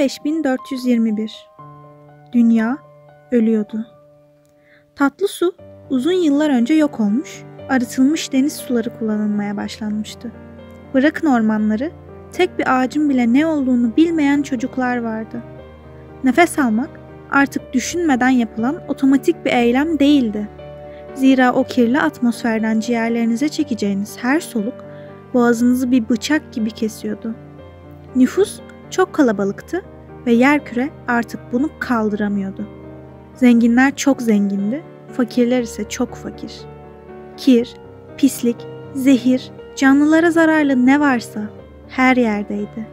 15421 Dünya ölüyordu. Tatlı su uzun yıllar önce yok olmuş, arıtılmış deniz suları kullanılmaya başlanmıştı. Bırakın ormanları, tek bir ağacın bile ne olduğunu bilmeyen çocuklar vardı. Nefes almak artık düşünmeden yapılan otomatik bir eylem değildi. Zira o kirli atmosferden ciğerlerinize çekeceğiniz her soluk boğazınızı bir bıçak gibi kesiyordu. Nüfus çok kalabalıktı ve yerküre artık bunu kaldıramıyordu. Zenginler çok zengindi, fakirler ise çok fakir. Kir, pislik, zehir, canlılara zararlı ne varsa her yerdeydi.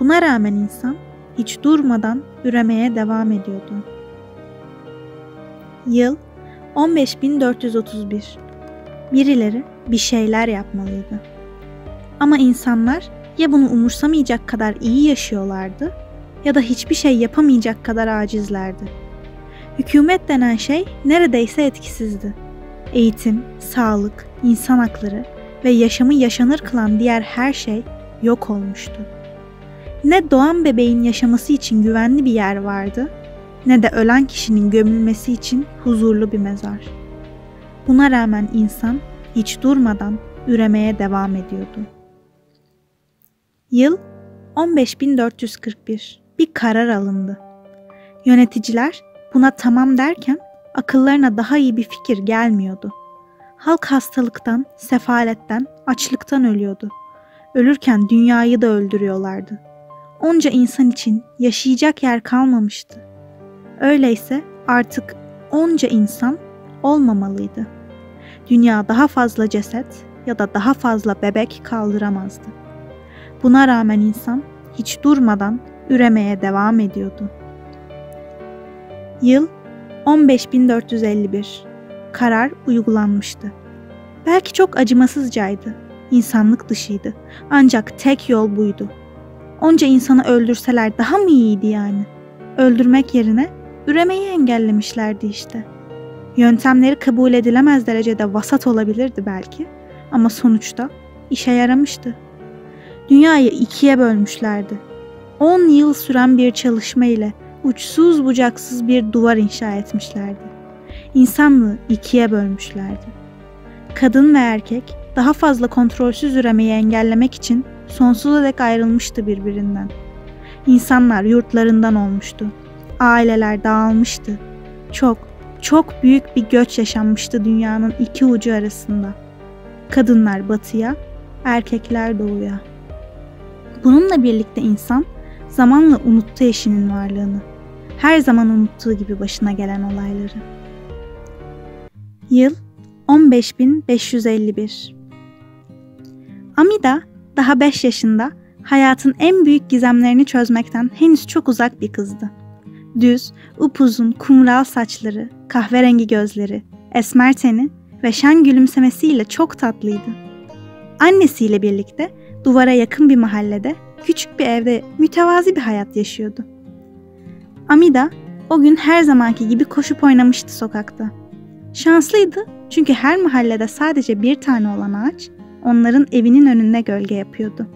Buna rağmen insan hiç durmadan üremeye devam ediyordu. Yıl 15431. Birileri bir şeyler yapmalıydı. Ama insanlar ya bunu umursamayacak kadar iyi yaşıyorlardı ya da hiçbir şey yapamayacak kadar acizlerdi. Hükümet denen şey neredeyse etkisizdi. Eğitim, sağlık, insan hakları ve yaşamı yaşanır kılan diğer her şey yok olmuştu. Ne doğan bebeğin yaşaması için güvenli bir yer vardı, ne de ölen kişinin gömülmesi için huzurlu bir mezar. Buna rağmen insan hiç durmadan üremeye devam ediyordu. Yıl 15441. Bir karar alındı. Yöneticiler buna tamam derken akıllarına daha iyi bir fikir gelmiyordu. Halk hastalıktan, sefaletten, açlıktan ölüyordu. Ölürken dünyayı da öldürüyorlardı. Onca insan için yaşayacak yer kalmamıştı. Öyleyse artık onca insan olmamalıydı. Dünya daha fazla ceset ya da daha fazla bebek kaldıramazdı. Buna rağmen insan hiç durmadan üremeye devam ediyordu. Yıl 15451. Karar uygulanmıştı. Belki çok acımasızcaydı, insanlık dışıydı. Ancak tek yol buydu. Onca insanı öldürseler daha mı iyiydi yani? Öldürmek yerine üremeyi engellemişlerdi işte. Yöntemleri kabul edilemez derecede vasat olabilirdi belki ama sonuçta işe yaramıştı. Dünyayı ikiye bölmüşlerdi. 10 yıl süren bir çalışma ile uçsuz bucaksız bir duvar inşa etmişlerdi. İnsanlığı ikiye bölmüşlerdi. Kadın ve erkek daha fazla kontrolsüz üremeyi engellemek için sonsuza dek ayrılmıştı birbirinden. İnsanlar yurtlarından olmuştu. Aileler dağılmıştı. Çok, çok büyük bir göç yaşanmıştı dünyanın iki ucu arasında. Kadınlar batıya, erkekler doğuya. Bununla birlikte insan zamanla unuttu eşinin varlığını. Her zaman unuttuğu gibi başına gelen olayları. Yıl 15551 Amida daha 5 yaşında hayatın en büyük gizemlerini çözmekten henüz çok uzak bir kızdı. Düz, upuzun, kumral saçları, kahverengi gözleri, esmer teni ve şen gülümsemesiyle çok tatlıydı. Annesiyle birlikte duvara yakın bir mahallede, küçük bir evde mütevazi bir hayat yaşıyordu. Amida o gün her zamanki gibi koşup oynamıştı sokakta. Şanslıydı çünkü her mahallede sadece bir tane olan ağaç onların evinin önünde gölge yapıyordu.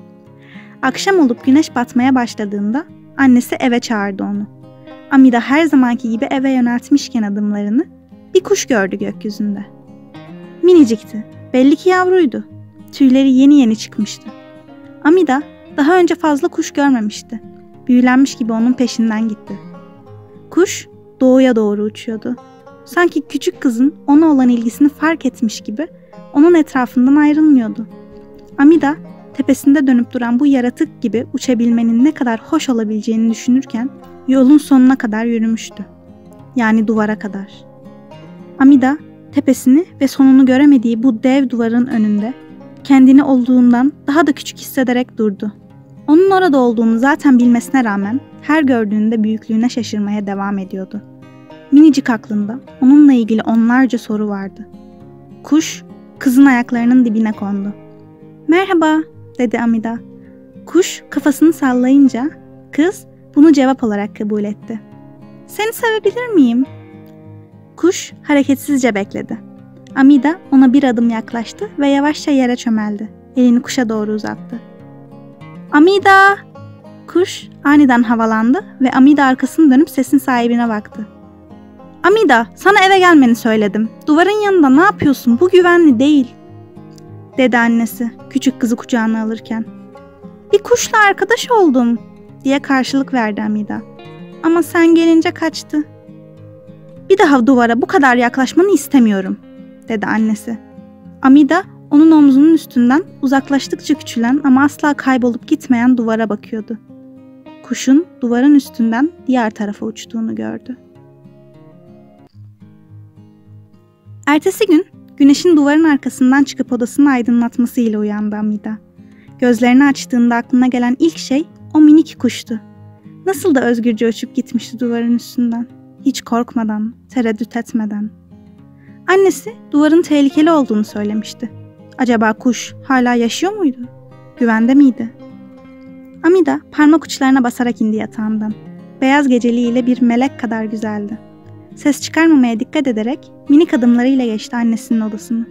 Akşam olup güneş batmaya başladığında annesi eve çağırdı onu. Amida her zamanki gibi eve yöneltmişken adımlarını bir kuş gördü gökyüzünde. Minicikti. Belli ki yavruydu. Tüyleri yeni yeni çıkmıştı. Amida daha önce fazla kuş görmemişti. Büyülenmiş gibi onun peşinden gitti. Kuş doğuya doğru uçuyordu. Sanki küçük kızın ona olan ilgisini fark etmiş gibi onun etrafından ayrılmıyordu. Amida tepesinde dönüp duran bu yaratık gibi uçabilmenin ne kadar hoş olabileceğini düşünürken yolun sonuna kadar yürümüştü. Yani duvara kadar. Amida tepesini ve sonunu göremediği bu dev duvarın önünde kendini olduğundan daha da küçük hissederek durdu. Onun orada olduğunu zaten bilmesine rağmen her gördüğünde büyüklüğüne şaşırmaya devam ediyordu. Minicik aklında onunla ilgili onlarca soru vardı. Kuş kızın ayaklarının dibine kondu. Merhaba dedi Amida. Kuş kafasını sallayınca kız bunu cevap olarak kabul etti. Seni sevebilir miyim? Kuş hareketsizce bekledi. Amida ona bir adım yaklaştı ve yavaşça yere çömeldi. Elini kuşa doğru uzattı. Amida! kuş aniden havalandı ve Amida arkasını dönüp sesin sahibine baktı. Amida, sana eve gelmeni söyledim. Duvarın yanında ne yapıyorsun? Bu güvenli değil. Dedi annesi küçük kızı kucağına alırken. Bir kuşla arkadaş oldum diye karşılık verdi Amida. Ama sen gelince kaçtı. Bir daha duvara bu kadar yaklaşmanı istemiyorum dedi annesi. Amida onun omzunun üstünden uzaklaştıkça küçülen ama asla kaybolup gitmeyen duvara bakıyordu. Kuşun duvarın üstünden diğer tarafa uçtuğunu gördü. Ertesi gün güneşin duvarın arkasından çıkıp odasını aydınlatmasıyla uyandı Amida. Gözlerini açtığında aklına gelen ilk şey o minik kuştu. Nasıl da özgürce uçup gitmişti duvarın üstünden. Hiç korkmadan, tereddüt etmeden. Annesi duvarın tehlikeli olduğunu söylemişti. Acaba kuş hala yaşıyor muydu? Güvende miydi? Amida parmak uçlarına basarak indi yatağından. Beyaz geceliğiyle bir melek kadar güzeldi. Ses çıkarmamaya dikkat ederek minik adımlarıyla geçti annesinin odasını.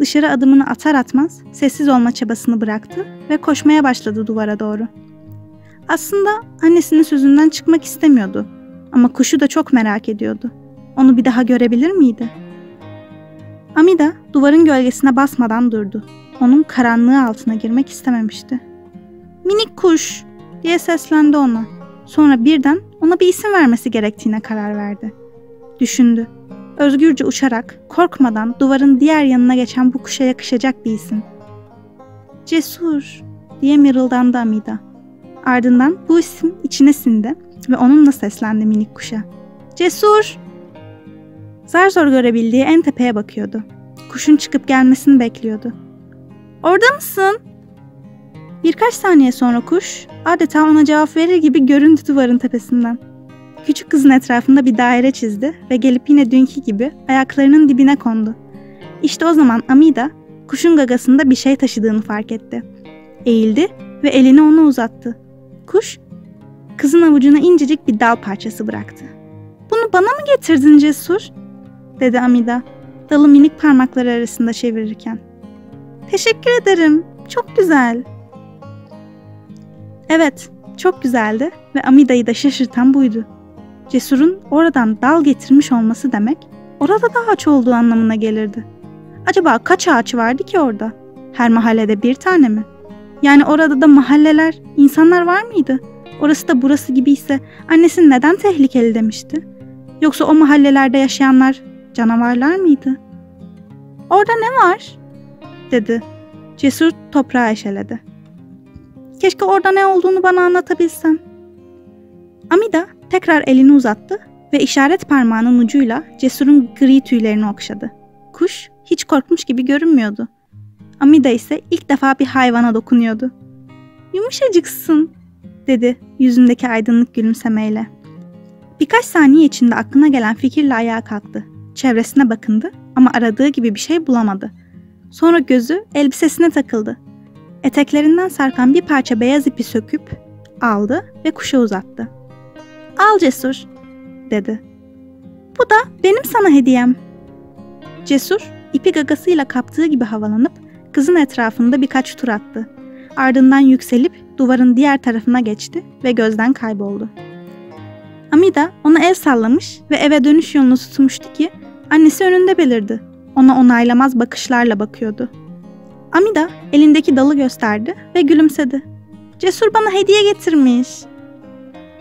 Dışarı adımını atar atmaz sessiz olma çabasını bıraktı ve koşmaya başladı duvara doğru. Aslında annesinin sözünden çıkmak istemiyordu ama kuşu da çok merak ediyordu. Onu bir daha görebilir miydi? Amida duvarın gölgesine basmadan durdu. Onun karanlığı altına girmek istememişti. Minik kuş diye seslendi ona. Sonra birden ona bir isim vermesi gerektiğine karar verdi. Düşündü. Özgürce uçarak, korkmadan duvarın diğer yanına geçen bu kuşa yakışacak bir isim. Cesur diye mırıldandı Amida. Ardından bu isim içine sindi ve onunla seslendi minik kuşa. Cesur! Zar zor görebildiği en tepeye bakıyordu. Kuşun çıkıp gelmesini bekliyordu. Orada mısın? Birkaç saniye sonra kuş adeta ona cevap verir gibi göründü duvarın tepesinden. Küçük kızın etrafında bir daire çizdi ve gelip yine dünkü gibi ayaklarının dibine kondu. İşte o zaman Amida kuşun gagasında bir şey taşıdığını fark etti. Eğildi ve elini ona uzattı. Kuş kızın avucuna incecik bir dal parçası bıraktı. Bunu bana mı getirdin Cesur? Dedi Amida dalı minik parmakları arasında çevirirken. Teşekkür ederim. Çok güzel. Evet, çok güzeldi ve Amida'yı da şaşırtan buydu. Cesur'un oradan dal getirmiş olması demek, orada da ağaç olduğu anlamına gelirdi. Acaba kaç ağaç vardı ki orada? Her mahallede bir tane mi? Yani orada da mahalleler, insanlar var mıydı? Orası da burası gibi ise annesi neden tehlikeli demişti? Yoksa o mahallelerde yaşayanlar canavarlar mıydı? Orada ne var? dedi. Cesur toprağı eşeledi. Keşke orada ne olduğunu bana anlatabilsen. Amida tekrar elini uzattı ve işaret parmağının ucuyla Cesur'un gri tüylerini okşadı. Kuş hiç korkmuş gibi görünmüyordu. Amida ise ilk defa bir hayvana dokunuyordu. Yumuşacıksın, dedi yüzündeki aydınlık gülümsemeyle. Birkaç saniye içinde aklına gelen fikirle ayağa kalktı. Çevresine bakındı ama aradığı gibi bir şey bulamadı. Sonra gözü elbisesine takıldı. Eteklerinden sarkan bir parça beyaz ipi söküp aldı ve kuşa uzattı. Al Cesur, dedi. Bu da benim sana hediyem. Cesur, ipi gagasıyla kaptığı gibi havalanıp kızın etrafında birkaç tur attı. Ardından yükselip duvarın diğer tarafına geçti ve gözden kayboldu. Amida ona el sallamış ve eve dönüş yolunu tutmuştu ki annesi önünde belirdi. Ona onaylamaz bakışlarla bakıyordu. Amida elindeki dalı gösterdi ve gülümsedi. Cesur bana hediye getirmiş.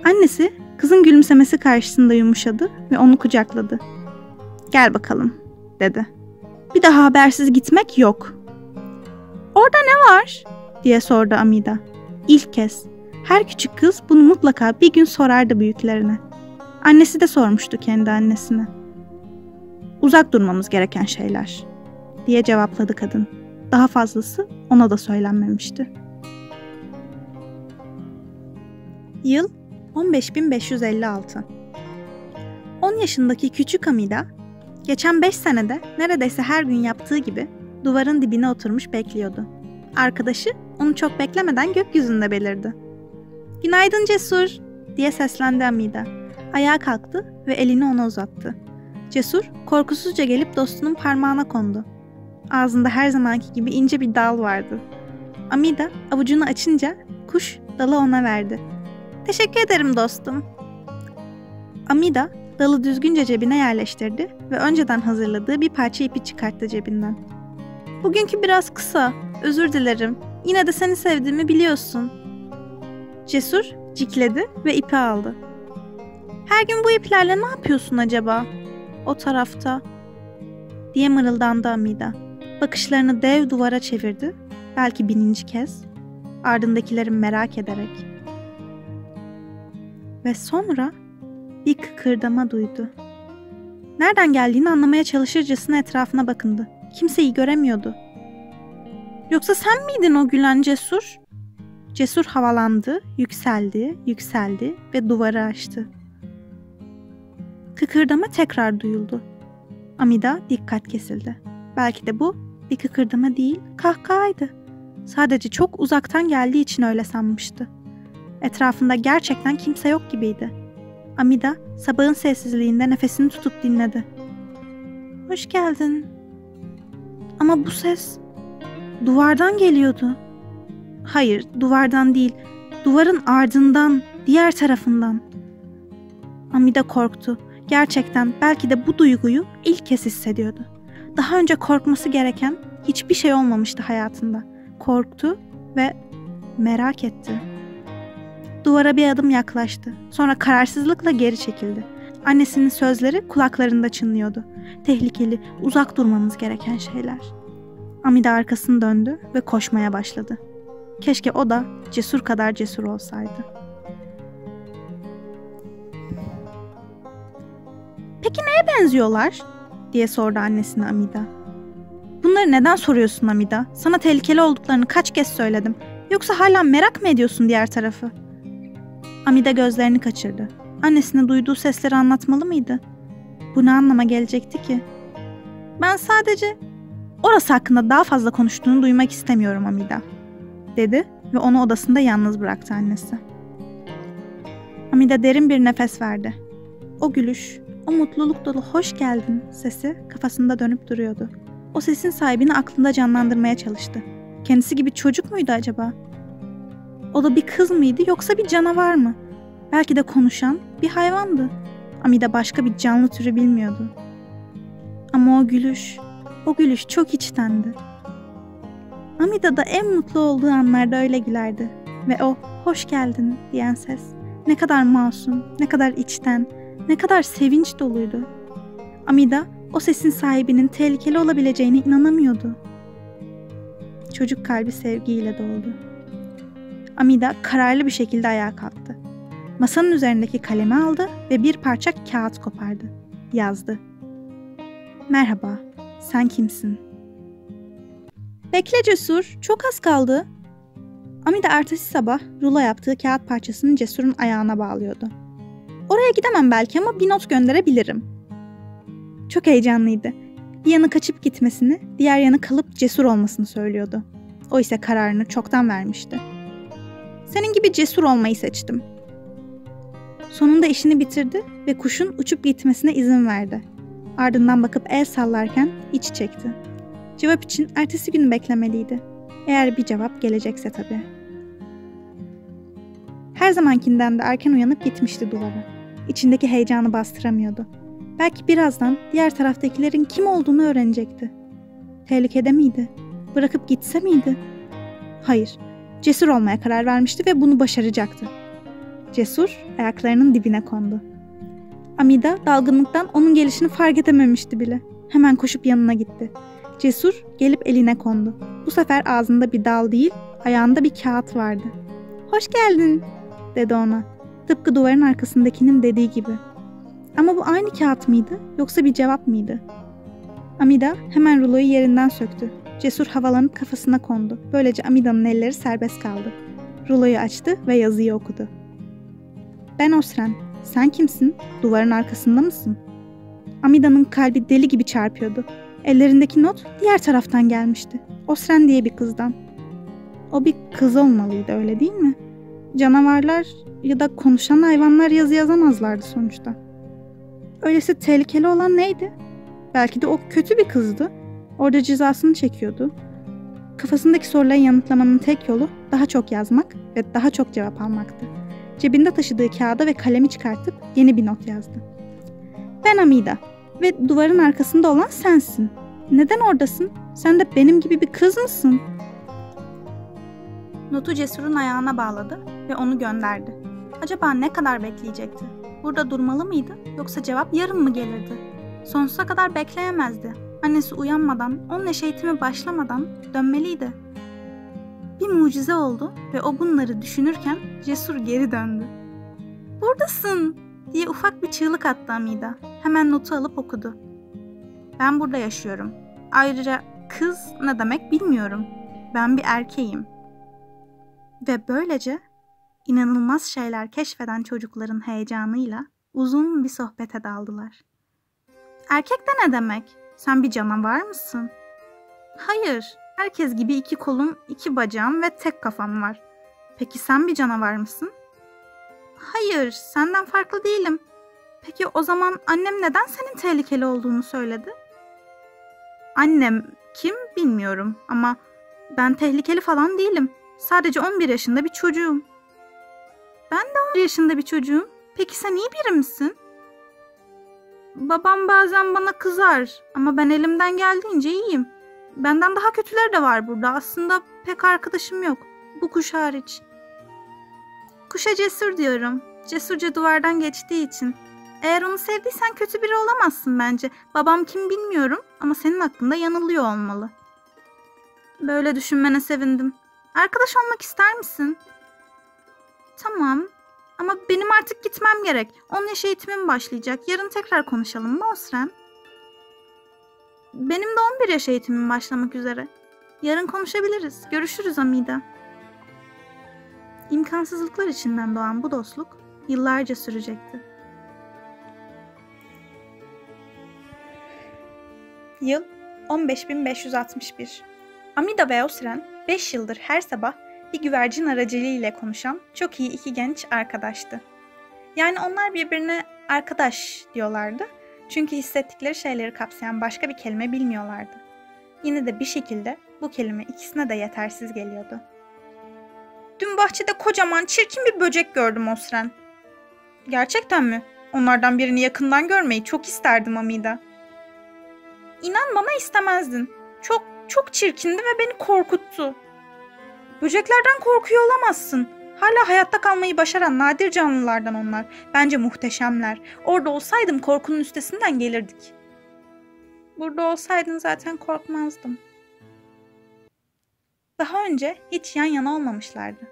Annesi kızın gülümsemesi karşısında yumuşadı ve onu kucakladı. Gel bakalım dedi. Bir daha habersiz gitmek yok. Orada ne var? diye sordu Amida. İlk kez. Her küçük kız bunu mutlaka bir gün sorardı büyüklerine. Annesi de sormuştu kendi annesine. Uzak durmamız gereken şeyler diye cevapladı kadın. Daha fazlası ona da söylenmemişti. Yıl 15556. 10 yaşındaki küçük Amida, geçen 5 senede neredeyse her gün yaptığı gibi duvarın dibine oturmuş bekliyordu. Arkadaşı onu çok beklemeden gökyüzünde belirdi. Günaydın Cesur diye seslendi Amida. Ayağa kalktı ve elini ona uzattı. Cesur korkusuzca gelip dostunun parmağına kondu. Ağzında her zamanki gibi ince bir dal vardı. Amida avucunu açınca kuş dalı ona verdi. Teşekkür ederim dostum. Amida dalı düzgünce cebine yerleştirdi ve önceden hazırladığı bir parça ipi çıkarttı cebinden. Bugünkü biraz kısa, özür dilerim. Yine de seni sevdiğimi biliyorsun. Cesur cikledi ve ipi aldı. Her gün bu iplerle ne yapıyorsun acaba? O tarafta. Diye mırıldandı Amida. Bakışlarını dev duvara çevirdi. Belki bininci kez. Ardındakileri merak ederek. Ve sonra bir kıkırdama duydu. Nereden geldiğini anlamaya çalışırcasına etrafına bakındı. Kimseyi göremiyordu. Yoksa sen miydin o gülen cesur? Cesur havalandı, yükseldi, yükseldi ve duvarı aştı. Kıkırdama tekrar duyuldu. Amida dikkat kesildi. Belki de bu bir kıkırdama değil, kahkahaydı. Sadece çok uzaktan geldiği için öyle sanmıştı. Etrafında gerçekten kimse yok gibiydi. Amida sabahın sessizliğinde nefesini tutup dinledi. Hoş geldin. Ama bu ses duvardan geliyordu. Hayır, duvardan değil. Duvarın ardından, diğer tarafından. Amida korktu. Gerçekten belki de bu duyguyu ilk kez hissediyordu. Daha önce korkması gereken hiçbir şey olmamıştı hayatında. Korktu ve merak etti. Duvara bir adım yaklaştı. Sonra kararsızlıkla geri çekildi. Annesinin sözleri kulaklarında çınlıyordu. Tehlikeli, uzak durmamız gereken şeyler. Amida arkasını döndü ve koşmaya başladı. Keşke o da cesur kadar cesur olsaydı. Peki neye benziyorlar? diye sordu annesine Amida. Bunları neden soruyorsun Amida? Sana tehlikeli olduklarını kaç kez söyledim. Yoksa hala merak mı ediyorsun diğer tarafı? Amida gözlerini kaçırdı. Annesine duyduğu sesleri anlatmalı mıydı? Bu ne anlama gelecekti ki? Ben sadece orası hakkında daha fazla konuştuğunu duymak istemiyorum Amida, dedi ve onu odasında yalnız bıraktı annesi. Amida derin bir nefes verdi. O gülüş, o mutluluk dolu hoş geldin sesi kafasında dönüp duruyordu. O sesin sahibini aklında canlandırmaya çalıştı. Kendisi gibi çocuk muydu acaba? O da bir kız mıydı yoksa bir canavar mı? Belki de konuşan bir hayvandı. Amida başka bir canlı türü bilmiyordu. Ama o gülüş, o gülüş çok içtendi. Amida da en mutlu olduğu anlarda öyle gülerdi. Ve o hoş geldin diyen ses ne kadar masum, ne kadar içten, ne kadar sevinç doluydu. Amida o sesin sahibinin tehlikeli olabileceğine inanamıyordu. Çocuk kalbi sevgiyle doldu. Amida kararlı bir şekilde ayağa kalktı. Masanın üzerindeki kalemi aldı ve bir parça kağıt kopardı. Yazdı. Merhaba, sen kimsin? Bekle Cesur, çok az kaldı. Amida ertesi sabah rulo yaptığı kağıt parçasını Cesur'un ayağına bağlıyordu. Oraya gidemem belki ama bir not gönderebilirim. Çok heyecanlıydı. Bir yanı kaçıp gitmesini, diğer yanı kalıp cesur olmasını söylüyordu. O ise kararını çoktan vermişti. Senin gibi cesur olmayı seçtim. Sonunda işini bitirdi ve kuşun uçup gitmesine izin verdi. Ardından bakıp el sallarken iç çekti. Cevap için ertesi gün beklemeliydi. Eğer bir cevap gelecekse tabii. Her zamankinden de erken uyanıp gitmişti duvara. İçindeki heyecanı bastıramıyordu. Belki birazdan diğer taraftakilerin kim olduğunu öğrenecekti. Tehlikede miydi? Bırakıp gitse miydi? Hayır, cesur olmaya karar vermişti ve bunu başaracaktı. Cesur ayaklarının dibine kondu. Amida dalgınlıktan onun gelişini fark edememişti bile. Hemen koşup yanına gitti. Cesur gelip eline kondu. Bu sefer ağzında bir dal değil, ayağında bir kağıt vardı. Hoş geldin, dedi ona. Tıpkı duvarın arkasındakinin dediği gibi. Ama bu aynı kağıt mıydı yoksa bir cevap mıydı? Amida hemen ruloyu yerinden söktü. Cesur havalanıp kafasına kondu. Böylece Amida'nın elleri serbest kaldı. Ruloyu açtı ve yazıyı okudu. Ben Osren. Sen kimsin? Duvarın arkasında mısın? Amida'nın kalbi deli gibi çarpıyordu. Ellerindeki not diğer taraftan gelmişti. Osren diye bir kızdan. O bir kız olmalıydı öyle değil mi? Canavarlar ya da konuşan hayvanlar yazı yazamazlardı sonuçta. Öylesi tehlikeli olan neydi? Belki de o kötü bir kızdı. Orada cezasını çekiyordu. Kafasındaki soruları yanıtlamanın tek yolu daha çok yazmak ve daha çok cevap almaktı. cebinde taşıdığı kağıda ve kalemi çıkartıp yeni bir not yazdı. Ben Amida ve duvarın arkasında olan sensin. Neden oradasın? Sen de benim gibi bir kız mısın? Notu Cesur'un ayağına bağladı ve onu gönderdi. Acaba ne kadar bekleyecekti? Burada durmalı mıydı yoksa cevap yarın mı gelirdi? Sonsuza kadar bekleyemezdi. Annesi uyanmadan, onun eş başlamadan dönmeliydi. Bir mucize oldu ve o bunları düşünürken Cesur geri döndü. Buradasın diye ufak bir çığlık attı Amida. Hemen notu alıp okudu. Ben burada yaşıyorum. Ayrıca kız ne demek bilmiyorum. Ben bir erkeğim. Ve böylece inanılmaz şeyler keşfeden çocukların heyecanıyla uzun bir sohbete daldılar. Erkek de ne demek? Sen bir canavar mısın? Hayır, herkes gibi iki kolum, iki bacağım ve tek kafam var. Peki sen bir canavar mısın? Hayır, senden farklı değilim. Peki o zaman annem neden senin tehlikeli olduğunu söyledi? Annem kim bilmiyorum ama ben tehlikeli falan değilim. Sadece 11 yaşında bir çocuğum. Ben de 11 yaşında bir çocuğum. Peki sen iyi biri misin? Babam bazen bana kızar ama ben elimden geldiğince iyiyim. Benden daha kötüler de var burada. Aslında pek arkadaşım yok. Bu kuş hariç. Kuşa cesur diyorum. Cesurca duvardan geçtiği için. Eğer onu sevdiysen kötü biri olamazsın bence. Babam kim bilmiyorum ama senin hakkında yanılıyor olmalı. Böyle düşünmene sevindim. Arkadaş olmak ister misin? Tamam. Ama benim artık gitmem gerek. Onun yaş eğitimim başlayacak. Yarın tekrar konuşalım mı Osren? Benim de 11 yaş eğitimim başlamak üzere. Yarın konuşabiliriz. Görüşürüz Amida. İmkansızlıklar içinden doğan bu dostluk yıllarca sürecekti. Yıl 15561. Amida ve Osren 5 yıldır her sabah bir güvercin aracılığıyla konuşan çok iyi iki genç arkadaştı. Yani onlar birbirine arkadaş diyorlardı. Çünkü hissettikleri şeyleri kapsayan başka bir kelime bilmiyorlardı. Yine de bir şekilde bu kelime ikisine de yetersiz geliyordu. Dün bahçede kocaman çirkin bir böcek gördüm Osren. Gerçekten mi? Onlardan birini yakından görmeyi çok isterdim Amida. İnan bana istemezdin. Çok çok çirkindi ve beni korkuttu. Böceklerden korkuyor olamazsın. Hala hayatta kalmayı başaran nadir canlılardan onlar. Bence muhteşemler. Orada olsaydım korkunun üstesinden gelirdik. Burada olsaydın zaten korkmazdım. Daha önce hiç yan yana olmamışlardı.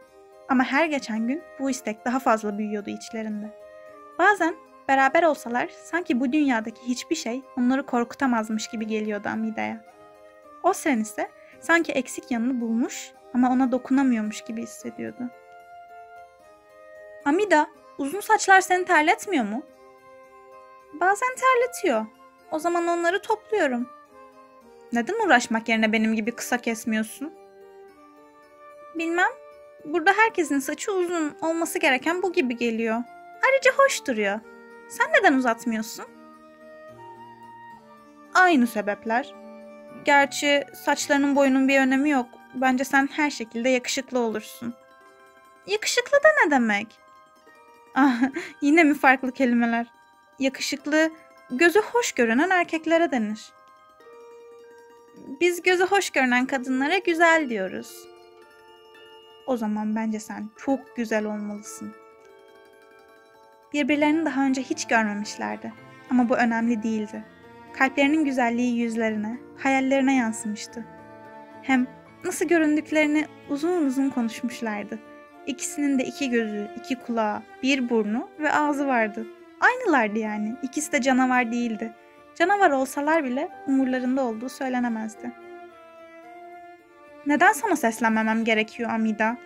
Ama her geçen gün bu istek daha fazla büyüyordu içlerinde. Bazen beraber olsalar sanki bu dünyadaki hiçbir şey onları korkutamazmış gibi geliyordu Amida'ya. O sen ise sanki eksik yanını bulmuş ama ona dokunamıyormuş gibi hissediyordu. Amida, uzun saçlar seni terletmiyor mu? Bazen terletiyor. O zaman onları topluyorum. Neden uğraşmak yerine benim gibi kısa kesmiyorsun? Bilmem. Burada herkesin saçı uzun olması gereken bu gibi geliyor. Ayrıca hoş duruyor. Sen neden uzatmıyorsun? Aynı sebepler. Gerçi saçlarının boyunun bir önemi yok. Bence sen her şekilde yakışıklı olursun. Yakışıklı da ne demek? Ah, yine mi farklı kelimeler? Yakışıklı, gözü hoş görünen erkeklere denir. Biz gözü hoş görünen kadınlara güzel diyoruz. O zaman bence sen çok güzel olmalısın. Birbirlerini daha önce hiç görmemişlerdi. Ama bu önemli değildi. Kalplerinin güzelliği yüzlerine, hayallerine yansımıştı. Hem nasıl göründüklerini uzun uzun konuşmuşlardı. İkisinin de iki gözü, iki kulağı, bir burnu ve ağzı vardı. Aynılardı yani. İkisi de canavar değildi. Canavar olsalar bile umurlarında olduğu söylenemezdi. Neden sana seslenmemem gerekiyor Amida?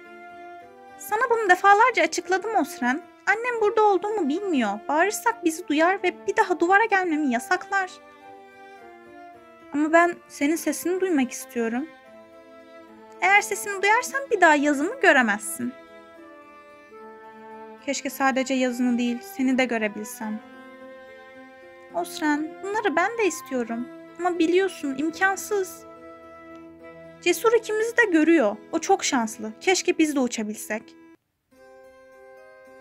Sana bunu defalarca açıkladım Osren. Annem burada olduğumu bilmiyor. Bağırırsak bizi duyar ve bir daha duvara gelmemi yasaklar. Ama ben senin sesini duymak istiyorum. Eğer sesimi duyarsan bir daha yazımı göremezsin. Keşke sadece yazını değil, seni de görebilsem. Osren, bunları ben de istiyorum. Ama biliyorsun imkansız. Cesur ikimizi de görüyor. O çok şanslı. Keşke biz de uçabilsek.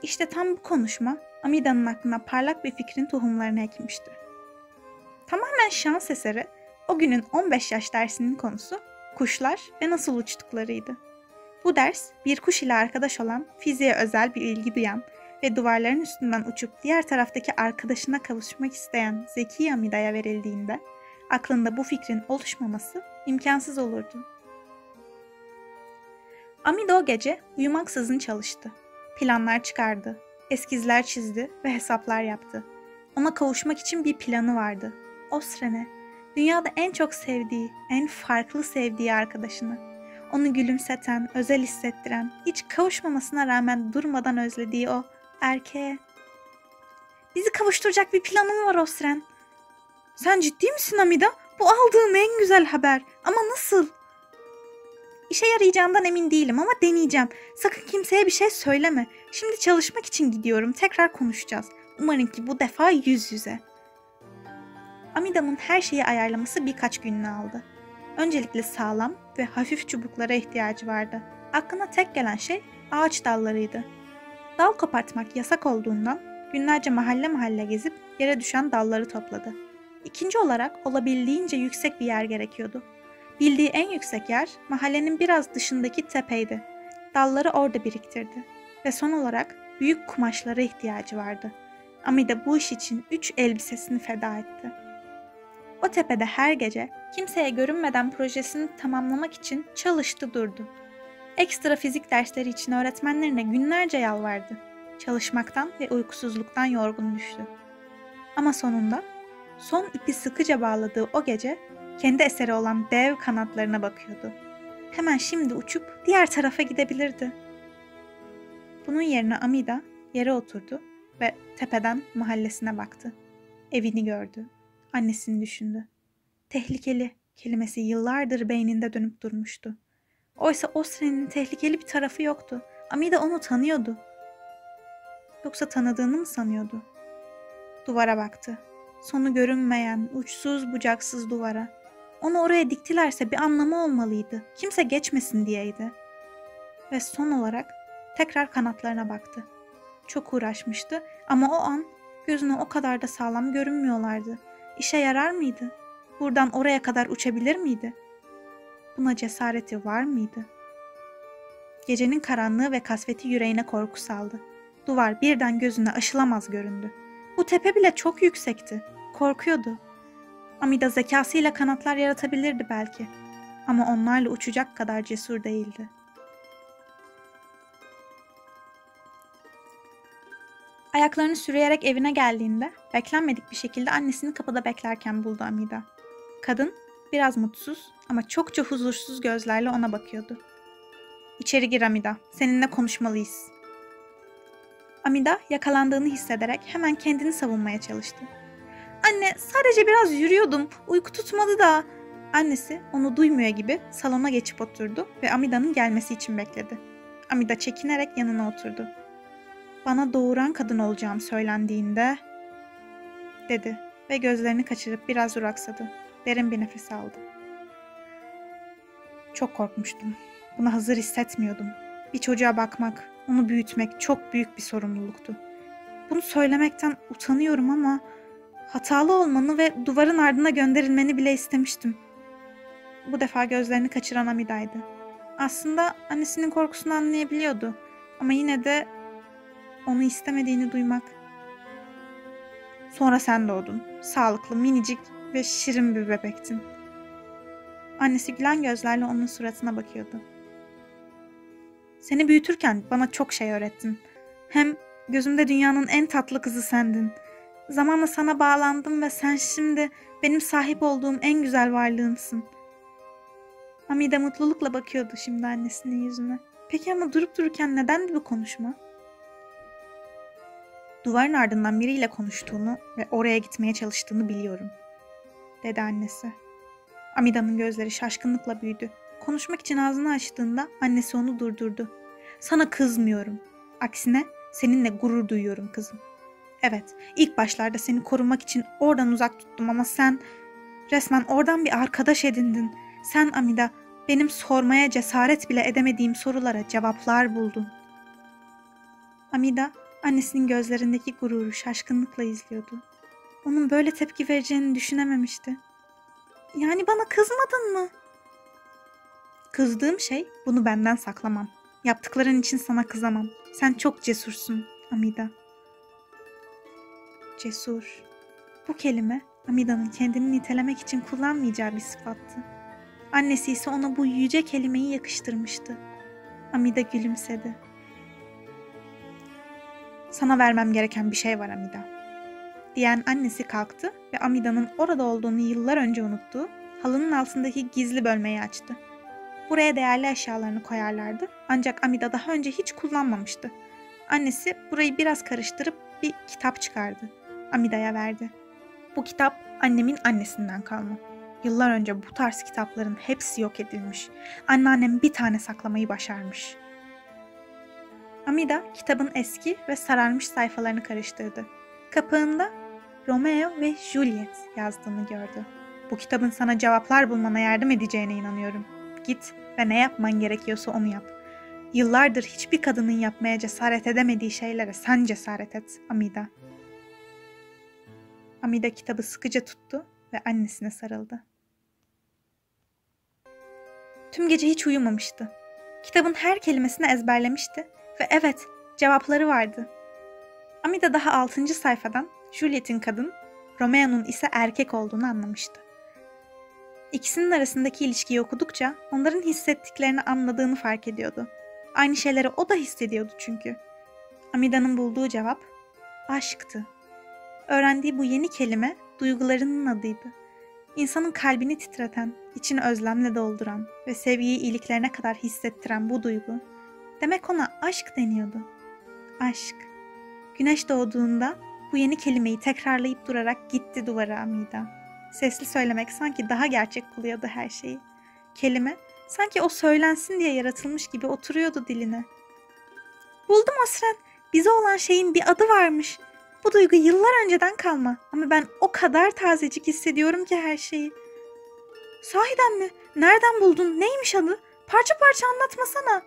İşte tam bu konuşma Amida'nın aklına parlak bir fikrin tohumlarını ekmişti. Tamamen şans eseri o günün 15 yaş dersinin konusu kuşlar ve nasıl uçtuklarıydı. Bu ders bir kuş ile arkadaş olan, fiziğe özel bir ilgi duyan ve duvarların üstünden uçup diğer taraftaki arkadaşına kavuşmak isteyen Zeki Amida'ya verildiğinde aklında bu fikrin oluşmaması imkansız olurdu. Amida o gece uyumaksızın çalıştı. Planlar çıkardı, eskizler çizdi ve hesaplar yaptı. Ona kavuşmak için bir planı vardı. Osren'e, dünyada en çok sevdiği, en farklı sevdiği arkadaşını. Onu gülümseten, özel hissettiren, hiç kavuşmamasına rağmen durmadan özlediği o erkeğe. Bizi kavuşturacak bir planım var Osren. Sen ciddi misin Amida? Bu aldığım en güzel haber. Ama nasıl? İşe yarayacağından emin değilim ama deneyeceğim. Sakın kimseye bir şey söyleme. Şimdi çalışmak için gidiyorum. Tekrar konuşacağız. Umarım ki bu defa yüz yüze. Amida'nın her şeyi ayarlaması birkaç gününü aldı. Öncelikle sağlam ve hafif çubuklara ihtiyacı vardı. Aklına tek gelen şey ağaç dallarıydı. Dal kopartmak yasak olduğundan günlerce mahalle mahalle gezip yere düşen dalları topladı. İkinci olarak olabildiğince yüksek bir yer gerekiyordu. Bildiği en yüksek yer mahallenin biraz dışındaki tepeydi. Dalları orada biriktirdi. Ve son olarak büyük kumaşlara ihtiyacı vardı. Amida bu iş için üç elbisesini feda etti. O tepede her gece kimseye görünmeden projesini tamamlamak için çalıştı durdu. Ekstra fizik dersleri için öğretmenlerine günlerce yalvardı. Çalışmaktan ve uykusuzluktan yorgun düştü. Ama sonunda son ipi sıkıca bağladığı o gece kendi eseri olan dev kanatlarına bakıyordu. Hemen şimdi uçup diğer tarafa gidebilirdi. Bunun yerine Amida yere oturdu ve tepeden mahallesine baktı. Evini gördü. Annesini düşündü. Tehlikeli kelimesi yıllardır beyninde dönüp durmuştu. Oysa Osren'in tehlikeli bir tarafı yoktu. Amida onu tanıyordu. Yoksa tanıdığını mı sanıyordu? Duvara baktı. Sonu görünmeyen, uçsuz bucaksız duvara. Onu oraya diktilerse bir anlamı olmalıydı. Kimse geçmesin diyeydi. Ve son olarak tekrar kanatlarına baktı. Çok uğraşmıştı ama o an gözüne o kadar da sağlam görünmüyorlardı. İşe yarar mıydı? Buradan oraya kadar uçabilir miydi? Buna cesareti var mıydı? Gecenin karanlığı ve kasveti yüreğine korku saldı. Duvar birden gözüne aşılamaz göründü. Bu tepe bile çok yüksekti. Korkuyordu. Amida zekasıyla kanatlar yaratabilirdi belki. Ama onlarla uçacak kadar cesur değildi. Ayaklarını sürüyerek evine geldiğinde beklenmedik bir şekilde annesini kapıda beklerken buldu Amida. Kadın biraz mutsuz ama çokça huzursuz gözlerle ona bakıyordu. İçeri gir Amida, seninle konuşmalıyız. Amida yakalandığını hissederek hemen kendini savunmaya çalıştı. Anne sadece biraz yürüyordum, uyku tutmadı da. Annesi onu duymuyor gibi salona geçip oturdu ve Amida'nın gelmesi için bekledi. Amida çekinerek yanına oturdu. Bana doğuran kadın olacağım söylendiğinde dedi ve gözlerini kaçırıp biraz duraksadı. Derin bir nefes aldı. Çok korkmuştum. Buna hazır hissetmiyordum. Bir çocuğa bakmak, onu büyütmek çok büyük bir sorumluluktu. Bunu söylemekten utanıyorum ama hatalı olmanı ve duvarın ardına gönderilmeni bile istemiştim. Bu defa gözlerini kaçıran Amida'ydı. Aslında annesinin korkusunu anlayabiliyordu ama yine de onu istemediğini duymak. Sonra sen doğdun. Sağlıklı, minicik ve şirin bir bebektin. Annesi gülen gözlerle onun suratına bakıyordu. Seni büyütürken bana çok şey öğrettin. Hem gözümde dünyanın en tatlı kızı sendin. Zamanla sana bağlandım ve sen şimdi benim sahip olduğum en güzel varlığımsın. Hamide mutlulukla bakıyordu şimdi annesinin yüzüne. Peki ama durup dururken neden bu konuşma? Duvarın ardından biriyle konuştuğunu ve oraya gitmeye çalıştığını biliyorum, dedi annesi. Amida'nın gözleri şaşkınlıkla büyüdü. Konuşmak için ağzını açtığında annesi onu durdurdu. Sana kızmıyorum. Aksine seninle gurur duyuyorum kızım. Evet, ilk başlarda seni korumak için oradan uzak tuttum ama sen resmen oradan bir arkadaş edindin. Sen Amida benim sormaya cesaret bile edemediğim sorulara cevaplar buldun. Amida Annesinin gözlerindeki gururu şaşkınlıkla izliyordu. Onun böyle tepki vereceğini düşünememişti. Yani bana kızmadın mı? Kızdığım şey bunu benden saklamam. Yaptıkların için sana kızamam. Sen çok cesursun Amida. Cesur. Bu kelime Amida'nın kendini nitelemek için kullanmayacağı bir sıfattı. Annesi ise ona bu yüce kelimeyi yakıştırmıştı. Amida gülümsedi. Sana vermem gereken bir şey var Amida. Diyen annesi kalktı ve Amida'nın orada olduğunu yıllar önce unuttuğu halının altındaki gizli bölmeyi açtı. Buraya değerli eşyalarını koyarlardı ancak Amida daha önce hiç kullanmamıştı. Annesi burayı biraz karıştırıp bir kitap çıkardı. Amida'ya verdi. Bu kitap annemin annesinden kalma. Yıllar önce bu tarz kitapların hepsi yok edilmiş. Anneannem bir tane saklamayı başarmış. Amida kitabın eski ve sararmış sayfalarını karıştırdı. Kapağında Romeo ve Juliet yazdığını gördü. Bu kitabın sana cevaplar bulmana yardım edeceğine inanıyorum. Git ve ne yapman gerekiyorsa onu yap. Yıllardır hiçbir kadının yapmaya cesaret edemediği şeylere sen cesaret et, Amida. Amida kitabı sıkıca tuttu ve annesine sarıldı. Tüm gece hiç uyumamıştı. Kitabın her kelimesini ezberlemişti ve evet, cevapları vardı. Amida daha 6. sayfadan Juliet'in kadın, Romeo'nun ise erkek olduğunu anlamıştı. İkisinin arasındaki ilişkiyi okudukça onların hissettiklerini anladığını fark ediyordu. Aynı şeyleri o da hissediyordu çünkü. Amida'nın bulduğu cevap aşktı. Öğrendiği bu yeni kelime duygularının adıydı. İnsanın kalbini titreten, içini özlemle dolduran ve sevgiyi iyiliklerine kadar hissettiren bu duygu, demek ona aşk deniyordu. Aşk. Güneş doğduğunda bu yeni kelimeyi tekrarlayıp durarak gitti duvara Amida. Sesli söylemek sanki daha gerçek kılıyordu her şeyi. Kelime sanki o söylensin diye yaratılmış gibi oturuyordu diline. Buldum Asren. Bize olan şeyin bir adı varmış. Bu duygu yıllar önceden kalma ama ben o kadar tazecik hissediyorum ki her şeyi. Sahiden mi? Nereden buldun? Neymiş adı? Parça parça anlatmasana.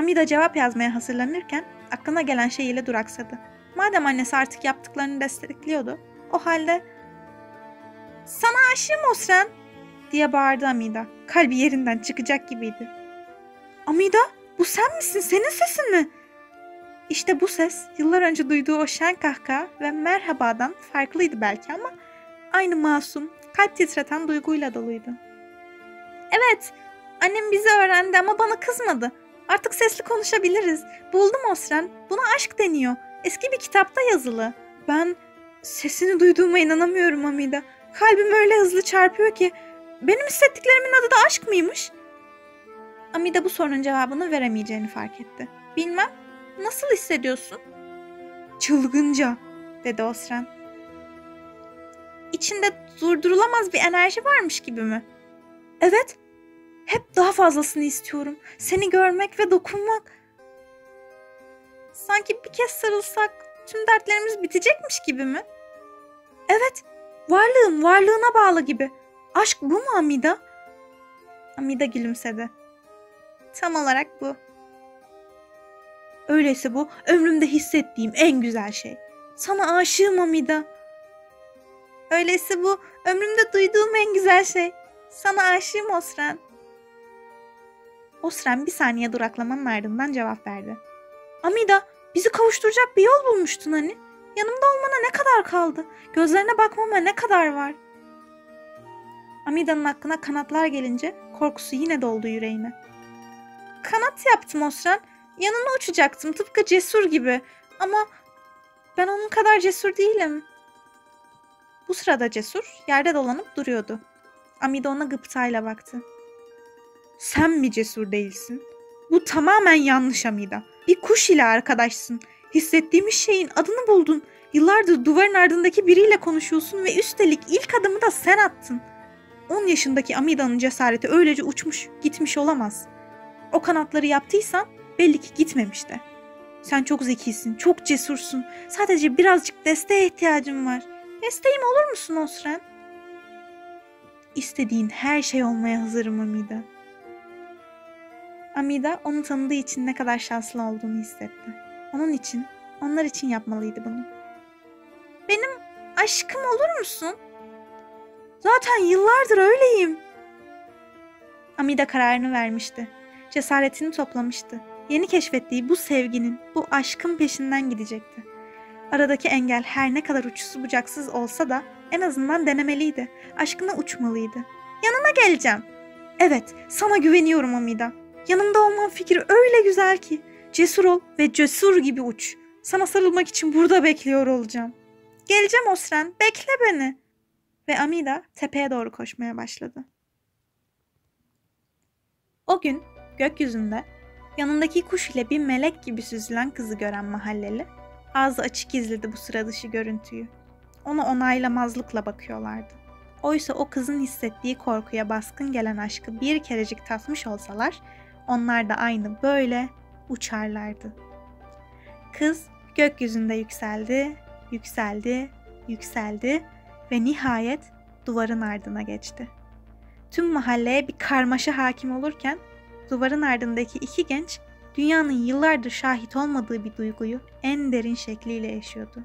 Amida cevap yazmaya hazırlanırken aklına gelen şeyiyle duraksadı. Madem annesi artık yaptıklarını destekliyordu, o halde ''Sana aşığım Osren!'' diye bağırdı Amida. Kalbi yerinden çıkacak gibiydi. ''Amida, bu sen misin? Senin sesin mi?'' İşte bu ses yıllar önce duyduğu o şen kahkaha ve merhabadan farklıydı belki ama aynı masum, kalp titreten duyguyla doluydu. Evet, annem bizi öğrendi ama bana kızmadı. Artık sesli konuşabiliriz. Buldum Osren. Buna aşk deniyor. Eski bir kitapta yazılı. Ben sesini duyduğuma inanamıyorum Amida. Kalbim öyle hızlı çarpıyor ki. Benim hissettiklerimin adı da aşk mıymış? Amida bu sorunun cevabını veremeyeceğini fark etti. Bilmem. Nasıl hissediyorsun? Çılgınca, dedi Osren. İçinde durdurulamaz bir enerji varmış gibi mi? Evet. Hep daha fazlasını istiyorum. Seni görmek ve dokunmak. Sanki bir kez sarılsak tüm dertlerimiz bitecekmiş gibi mi? Evet. Varlığım varlığına bağlı gibi. Aşk bu mu Amida? Amida gülümsedi. Tam olarak bu. Öyleyse bu ömrümde hissettiğim en güzel şey. Sana aşığım Amida. Öyleyse bu ömrümde duyduğum en güzel şey. Sana aşığım Osren. Osren bir saniye duraklamanın ardından cevap verdi. Amida bizi kavuşturacak bir yol bulmuştun hani. Yanımda olmana ne kadar kaldı? Gözlerine bakmama ne kadar var? Amida'nın aklına kanatlar gelince korkusu yine doldu yüreğine. Kanat yaptım Osren. Yanına uçacaktım tıpkı cesur gibi. Ama ben onun kadar cesur değilim. Bu sırada cesur yerde dolanıp duruyordu. Amida ona gıptayla baktı. Sen mi cesur değilsin? Bu tamamen yanlış Amida. Bir kuş ile arkadaşsın. Hissettiğimiz şeyin adını buldun. Yıllardır duvarın ardındaki biriyle konuşuyorsun ve üstelik ilk adımı da sen attın. 10 yaşındaki Amida'nın cesareti öylece uçmuş, gitmiş olamaz. O kanatları yaptıysan belli ki gitmemişti. Sen çok zekisin, çok cesursun. Sadece birazcık desteğe ihtiyacım var. Desteğim olur musun Osren? İstediğin her şey olmaya hazırım Amida. Amida onu tanıdığı için ne kadar şanslı olduğunu hissetti. Onun için, onlar için yapmalıydı bunu. Benim aşkım olur musun? Zaten yıllardır öyleyim. Amida kararını vermişti. Cesaretini toplamıştı. Yeni keşfettiği bu sevginin, bu aşkın peşinden gidecekti. Aradaki engel her ne kadar uçsuz bucaksız olsa da en azından denemeliydi. Aşkına uçmalıydı. Yanına geleceğim. Evet, sana güveniyorum Amida. Yanımda olman fikri öyle güzel ki. Cesur ol ve cesur gibi uç. Sana sarılmak için burada bekliyor olacağım. Geleceğim Osren, bekle beni. Ve Amida tepeye doğru koşmaya başladı. O gün gökyüzünde yanındaki kuş ile bir melek gibi süzülen kızı gören mahalleli ağzı açık izledi bu sıra dışı görüntüyü. Ona onaylamazlıkla bakıyorlardı. Oysa o kızın hissettiği korkuya baskın gelen aşkı bir kerecik tatmış olsalar onlar da aynı böyle uçarlardı. Kız gökyüzünde yükseldi, yükseldi, yükseldi ve nihayet duvarın ardına geçti. Tüm mahalleye bir karmaşa hakim olurken duvarın ardındaki iki genç dünyanın yıllardır şahit olmadığı bir duyguyu en derin şekliyle yaşıyordu.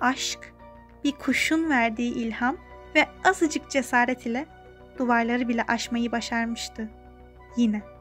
Aşk, bir kuşun verdiği ilham ve azıcık cesaret ile duvarları bile aşmayı başarmıştı. Yine.